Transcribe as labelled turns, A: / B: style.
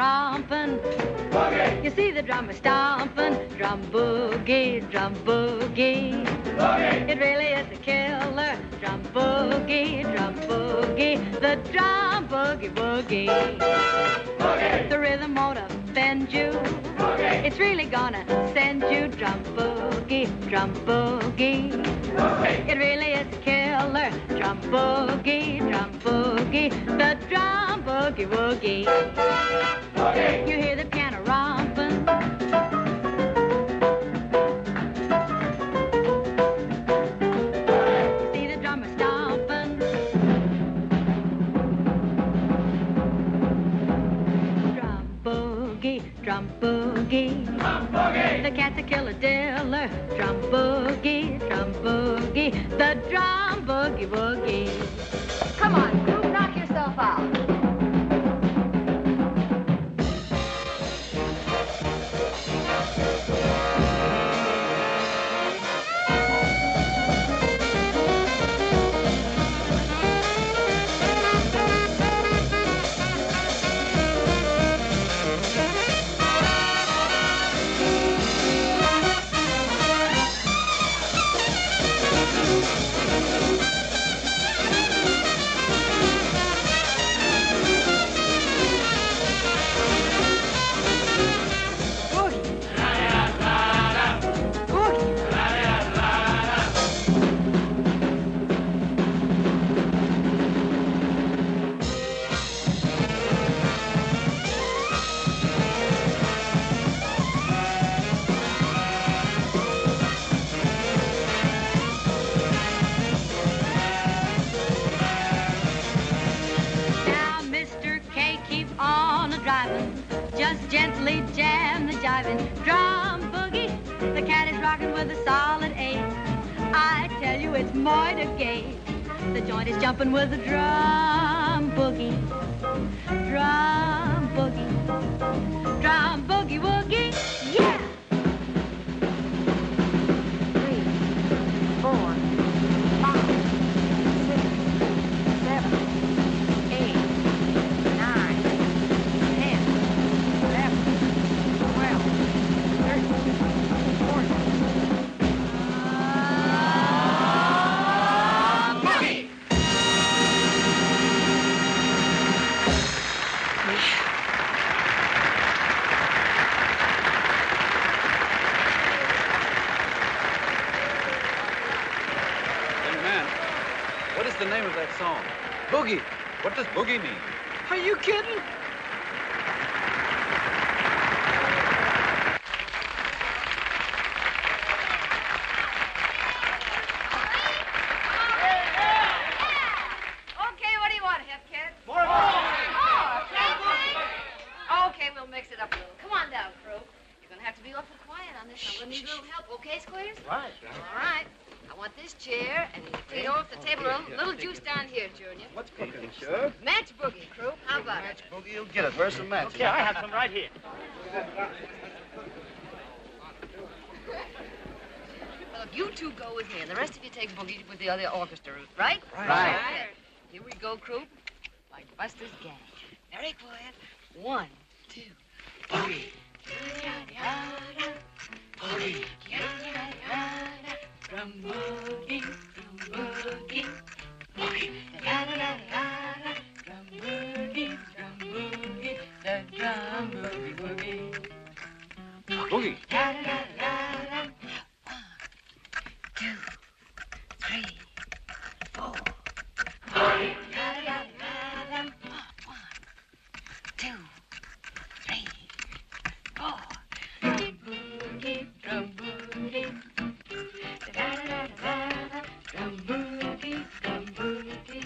A: stomping. Boogie. You see the drummer stomping. Drum boogie, drum boogie. Boogie. It really is a killer. Drum boogie, drum boogie. The drum boogie woogie. Boogie. The rhythm won't offend you. Boogie. It's really gonna send you drum boogie, drum boogie. boogie. It really is a killer. Drum boogie, drum boogie. The drum boogie woogie. You hear the piano romping. You see the drummer stomping. Drum boogie, drum boogie.
B: Drum boogie.
A: The cat's a killer diller. Drum boogie, drum boogie. The drum boogie woogie. Gently jam the jiving. Drum boogie, the cat is rocking with a solid eight. I tell you, it's more to gay. The joint is jumping with a drum boogie. Drum
C: song? Boogie. What does boogie mean?
D: Are you kidding?
E: Okay, what do you want, Hep Kid?
B: More
E: champagne? Okay, we'll mix it up a little. Come on down, crew. You're gonna have to be awful quiet on this. I'm gonna need a little help, okay, Squares?
B: Right.
E: All right. I want this chair and you clean off the table. A little, little juice down here, Junior.
B: What's cooking, sir?
E: Match boogie, crew. How about it?
B: Match boogie, you'll get it. Where's some matches?
D: Okay, I have some right here.
E: Well, if you two go with me and the rest of you take boogie with the other orchestra, right?
B: Right.
E: Right. Here we go, crew. Like Buster's gang. Very quiet. One, two. Boogie. two, three, four. One, two, three, four. Boogie, boogie, da da da da da Drum boogie, drum boogie.